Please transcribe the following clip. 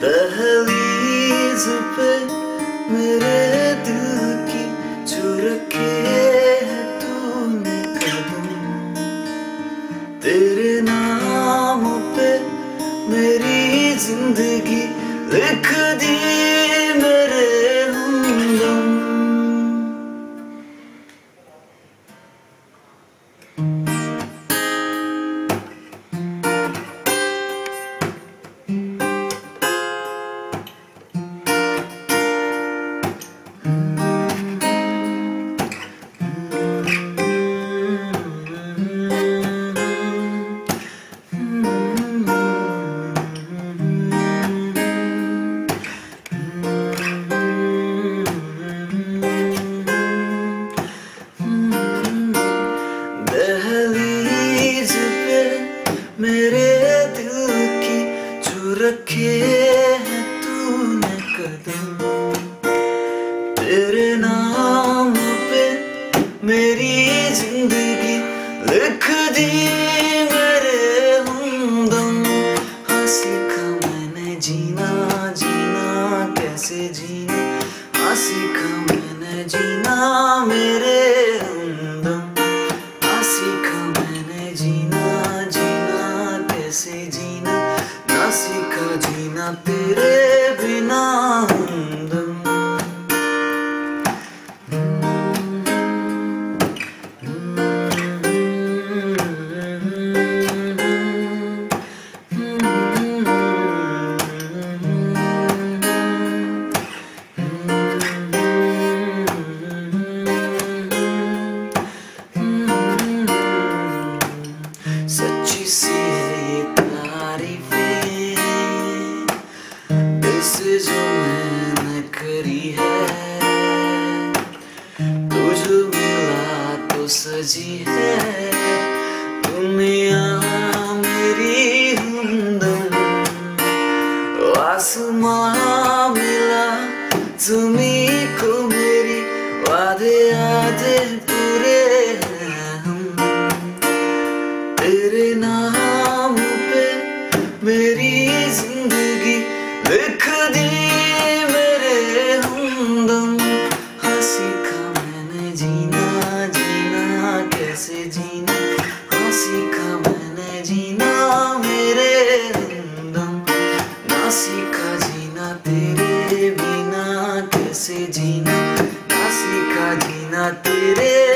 دہلیز پہ میرے دل کی جو رکھے ہے تو نے قدم۔ تیرے نام پہ میری زندگی لکھ دی میرے تیرے نام پہ میری زندگی لکھ دی، میرے ہمدم ہاں سیکھا میں نے جینا جینا، کیسے جینا؟ ہاں سیکھا میں نے جینا، میرے ہمدم ہاں سیکھا میں نے جینا جینا، کیسے جینا؟ نہ سیکھا جینا تیرے سجی ہے دنیا میری ہمدم آسمان ملا زمین کو میری وعدے آدھے پورے ہیں ہم تیرے نام پہ میری زندگی تیرے بنا کیسے جینا؟ نہ سیکھا جینا تیرے